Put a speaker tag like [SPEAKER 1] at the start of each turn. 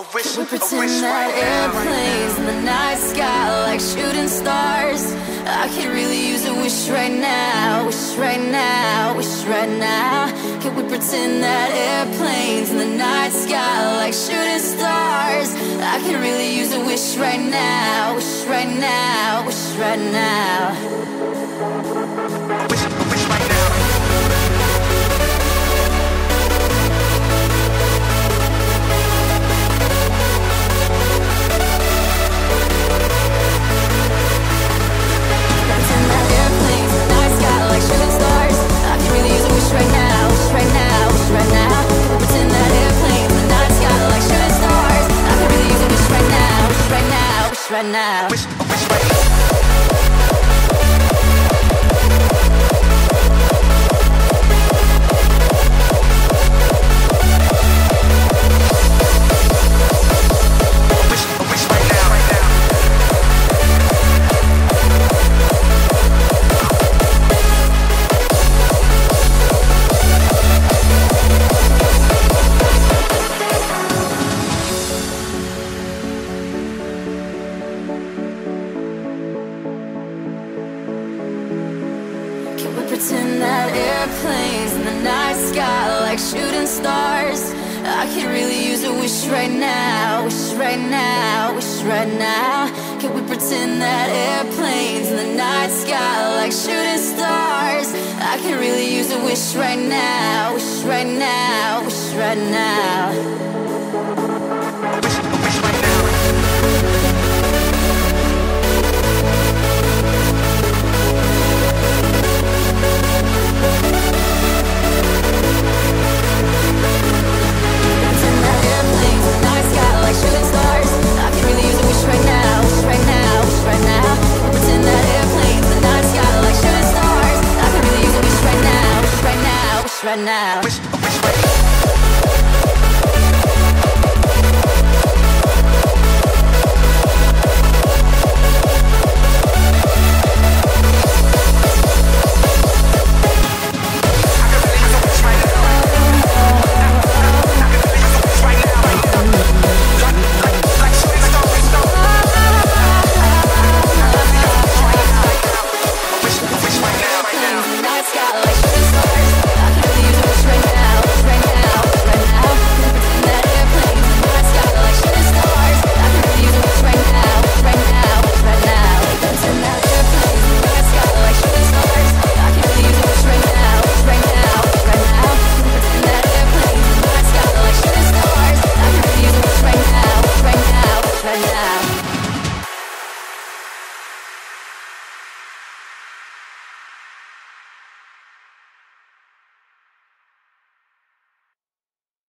[SPEAKER 1] a wish,
[SPEAKER 2] We
[SPEAKER 1] a
[SPEAKER 2] pretend
[SPEAKER 1] wish
[SPEAKER 2] that airplanes in the night sky like shooting stars. I could really use a wish right now, wish right now, wish right now. Can we pretend that airplanes in the night sky like shooting stars? I could really use a wish right now, wish right now, wish right now.
[SPEAKER 1] Wish, right now.
[SPEAKER 2] Wish, a wish airplanes in the night sky like shooting stars? I could really use a wish right now, wish right now, wish right now. Can we pretend that airplanes in the night sky like shooting stars? I could really use a wish right now, wish right now, wish right now. right now.